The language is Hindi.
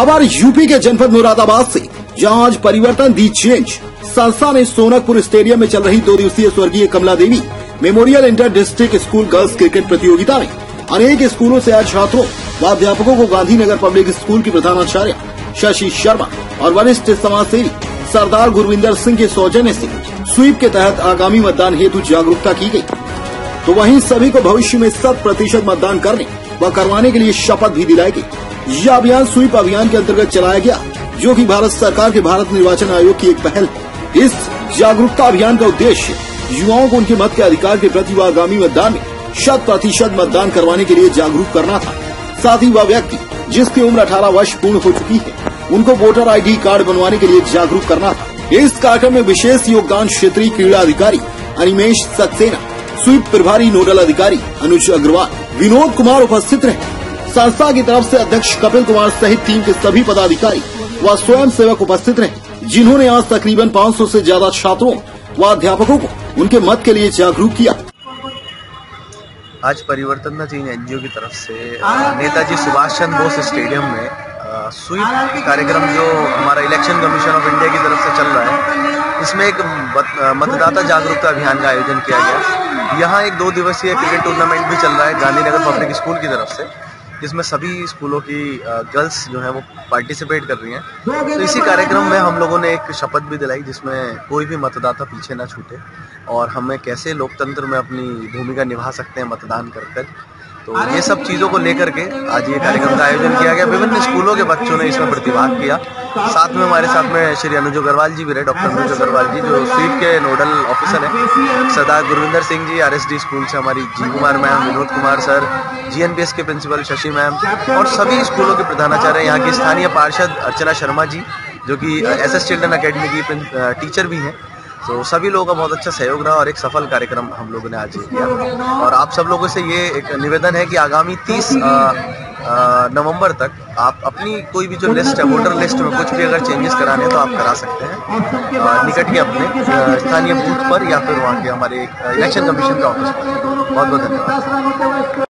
खबर यूपी के जनपद मुरादाबाद से जहाँ आज परिवर्तन दी चेंज। संस्था ने सोनकपुर स्टेडियम में चल रही दो दिवसीय स्वर्गीय Kamla Devi memorial inter district school girls cricket प्रतियोगिता में अनेक स्कूलों से आए छात्रों व अध्यापकों को गांधीनगर पब्लिक स्कूल की प्रधानाचार्य शशि शर्मा और वरिष्ठ समाज सेवी सरदार गुरविंदर सिंह के सौजन्य से स्वीप के तहत आगामी मतदान हेतु जागरूकता की गई। तो वहीं सभी को भविष्य में शत प्रतिशत मतदान करने व करवाने के लिए शपथ भी दिलाई गई। यह अभियान स्वीप अभियान के अंतर्गत चलाया गया, जो कि भारत सरकार के भारत निर्वाचन आयोग की एक पहल इस जागरूकता अभियान का उद्देश्य युवाओं को उनके मत के अधिकार के प्रति व आगामी मतदान में शत प्रतिशत मतदान करवाने के लिए जागरूक करना था। साथ ही वह व्यक्ति, जिसकी उम्र 18 वर्ष पूर्ण हो चुकी है, उनको वोटर आईडी कार्ड बनवाने के लिए जागरूक करना था। इस कार्यक्रम में विशेष योगदान क्षेत्रीय क्रीड़ा अधिकारी अनिमेश सक्सेना, स्वीप प्रभारी नोडल अधिकारी अनुज अग्रवाल, विनोद कुमार उपस्थित रहे। संस्था की तरफ़ से अध्यक्ष कपिल कुमार सहित टीम के सभी पदाधिकारी व स्वयं सेवक उपस्थित रहे, जिन्होंने आज तकरीबन 500 से ज़्यादा छात्रों व अध्यापकों को उनके मत के लिए जागरूक किया। आज परिवर्तन चेंज एनजीओ की तरफ़ से नेताजी सुभाष चंद्र बोस स्टेडियम में स्वीप कार्यक्रम जो हमारा इलेक्शन कमीशन ऑफ़ इंडिया की तरफ़ से चल रहा है, इसमें एक मतदाता जागरूकता अभियान का आयोजन किया गया। यहाँ एक दो दिवसीय क्रिकेट टूर्नामेंट भी चल रहा है, गांधीनगर पब्लिक स्कूल की तरफ़ से। जिसमें सभी स्कूलों की गर्ल्स जो हैं वो पार्टिसिपेट कर रही हैं। तो इसी कार्यक्रम में हम लोगों ने एक शपथ भी दिलाई जिसमें कोई भी मतदाता पीछे ना छूटे और हमें कैसे लोकतंत्र में अपनी भूमिका निभा सकते हैं मतदान कर कर। तो ये सब चीज़ों को लेकर के आज ये कार्यक्रम का आयोजन किया गया। विभिन्न स्कूलों के बच्चों ने इसमें प्रतिभाग किया। साथ में हमारे साथ में श्री अनुज अग्रवाल जी भी रहे, डॉक्टर अनुज अग्रवाल जी, जो स्वीप के नोडल ऑफिसर हैं। सरदार गुरविंदर सिंह जी आरएसडी स्कूल से हमारी G Kumar ma'am, Vinod Kumar sir GNPS के प्रिंसिपल शशि मैम और सभी स्कूलों के प्रधानाचार्य, यहाँ की स्थानीय पार्षद अर्चना शर्मा जी, जो कि एस एस चिल्ड्रन अकेडमी की टीचर भी हैं। तो सभी लोगों का बहुत अच्छा सहयोग रहा और एक सफल कार्यक्रम हम लोगों ने आज किया। और आप सब लोगों से ये एक निवेदन है कि आगामी 30 नवंबर तक आप अपनी कोई भी जो लिस्ट है वोटर लिस्ट में कुछ भी अगर चेंजेस कराने हैं तो आप करा सकते हैं। निकट के अपने स्थानीय बूथ पर या फिर वहाँ के हमारे इलेक्शन कमीशन का ऑफ़िस पर। बहुत बहुत धन्यवाद।